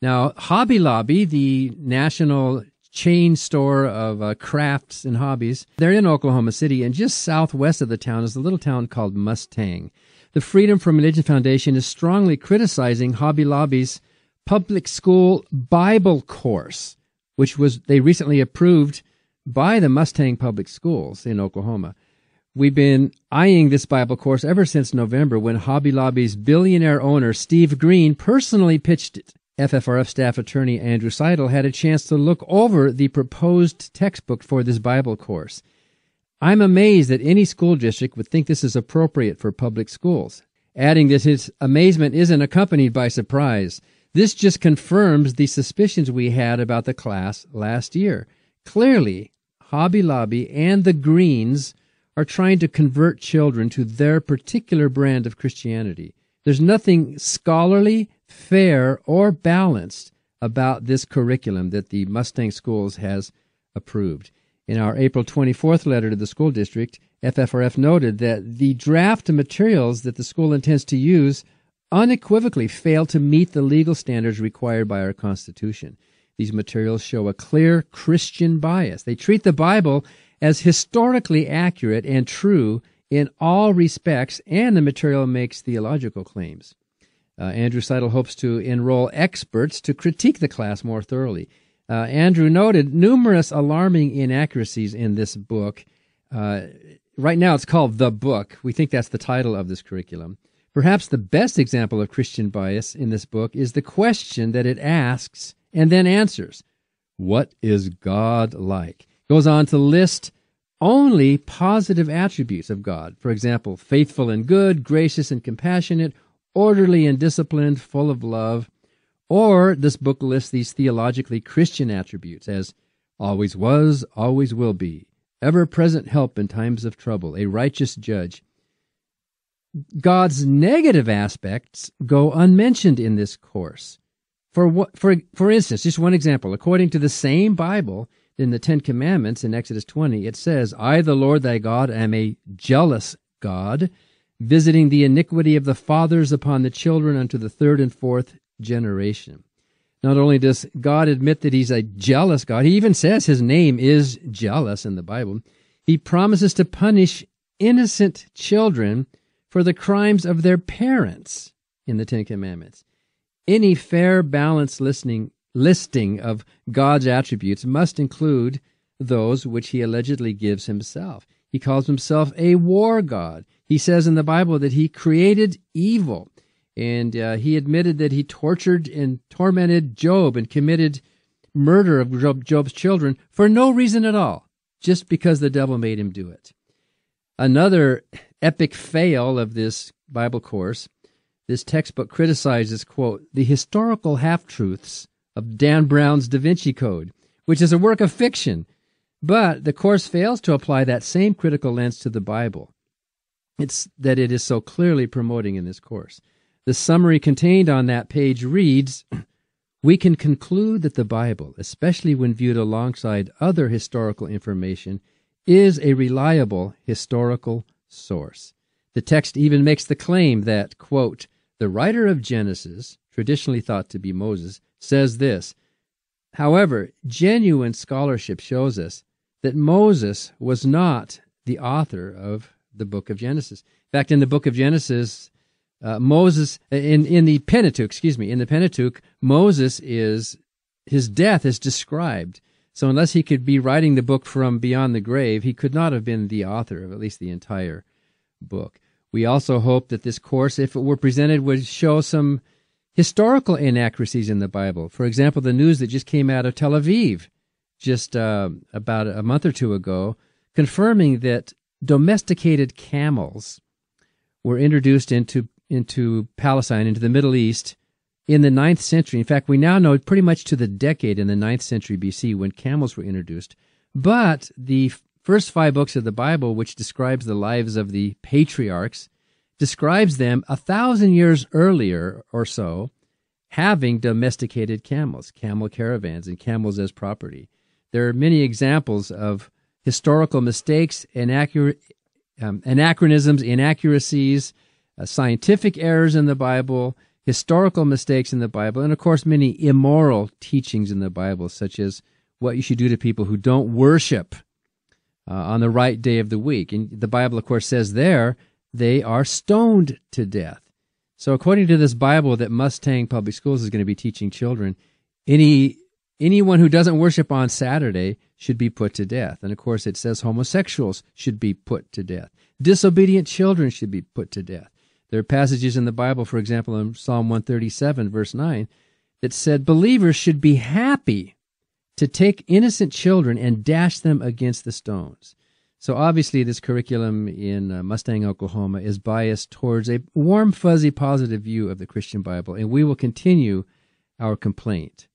Now, Hobby Lobby, the national chain store of uh, crafts and hobbies, they're in Oklahoma City, and just southwest of the town is a little town called Mustang. The Freedom from Religion Foundation is strongly criticizing Hobby Lobby's public school Bible course, which was they recently approved by the Mustang Public Schools in Oklahoma. We've been eyeing this Bible course ever since November when Hobby Lobby's billionaire owner Steve Green personally pitched it. FFRF staff attorney Andrew Seidel had a chance to look over the proposed textbook for this Bible course. I'm amazed that any school district would think this is appropriate for public schools, adding that his amazement isn't accompanied by surprise. This just confirms the suspicions we had about the class last year. Clearly, Hobby Lobby and the Greens are trying to convert children to their particular brand of Christianity. There's nothing scholarly, fair, or balanced about this curriculum that the Mustang Schools has approved. In our April 24th letter to the school district, FFRF noted that the draft materials that the school intends to use unequivocally fail to meet the legal standards required by our Constitution. These materials show a clear Christian bias. They treat the Bible as historically accurate and true in all respects, and the material makes theological claims. Uh, Andrew Seidel hopes to enroll experts to critique the class more thoroughly. Uh, Andrew noted numerous alarming inaccuracies in this book. Uh, right now, it's called The Book. We think that's the title of this curriculum. Perhaps the best example of Christian bias in this book is the question that it asks and then answers. What is God like? Goes on to list only positive attributes of God. For example, faithful and good, gracious and compassionate, orderly and disciplined, full of love. Or this book lists these theologically Christian attributes as always was, always will be, ever present help in times of trouble, a righteous judge. God's negative aspects go unmentioned in this course. For what, for for instance, just one example, according to the same Bible, in the Ten Commandments in Exodus 20, it says, I, the Lord thy God, am a jealous God, visiting the iniquity of the fathers upon the children unto the third and fourth generation. Not only does God admit that he's a jealous God, he even says his name is jealous in the Bible. He promises to punish innocent children for the crimes of their parents in the Ten Commandments. Any fair, balanced listening, listing of God's attributes must include those which he allegedly gives himself. He calls himself a war god. He says in the Bible that he created evil, and uh, he admitted that he tortured and tormented Job and committed murder of Job, Job's children for no reason at all, just because the devil made him do it. Another epic fail of this Bible course this textbook criticizes, quote, the historical half truths of Dan Brown's Da Vinci Code, which is a work of fiction. But the course fails to apply that same critical lens to the Bible. It's that it is so clearly promoting in this course. The summary contained on that page reads We can conclude that the Bible, especially when viewed alongside other historical information, is a reliable historical source. The text even makes the claim that, quote, the writer of Genesis, traditionally thought to be Moses, says this. However, genuine scholarship shows us that Moses was not the author of the book of Genesis. In fact, in the book of Genesis, uh, Moses, in, in the Pentateuch, excuse me, in the Pentateuch, Moses is, his death is described. So unless he could be writing the book from beyond the grave, he could not have been the author of at least the entire book. We also hope that this course, if it were presented, would show some historical inaccuracies in the Bible. For example, the news that just came out of Tel Aviv just uh, about a month or two ago, confirming that domesticated camels were introduced into into Palestine, into the Middle East, in the ninth century. In fact, we now know pretty much to the decade in the ninth century BC when camels were introduced. But the first five books of the Bible, which describes the lives of the patriarchs, describes them a thousand years earlier or so having domesticated camels, camel caravans, and camels as property. There are many examples of historical mistakes, inaccurate, um, anachronisms, inaccuracies, uh, scientific errors in the Bible, historical mistakes in the Bible, and of course, many immoral teachings in the Bible, such as what you should do to people who don't worship uh, on the right day of the week. And the Bible, of course, says there they are stoned to death. So, according to this Bible that Mustang Public Schools is going to be teaching children, any anyone who doesn't worship on Saturday should be put to death. And of course, it says homosexuals should be put to death. Disobedient children should be put to death. There are passages in the Bible, for example, in Psalm 137, verse 9, that said believers should be happy to take innocent children and dash them against the stones. So obviously, this curriculum in uh, Mustang, Oklahoma is biased towards a warm, fuzzy, positive view of the Christian Bible, and we will continue our complaint.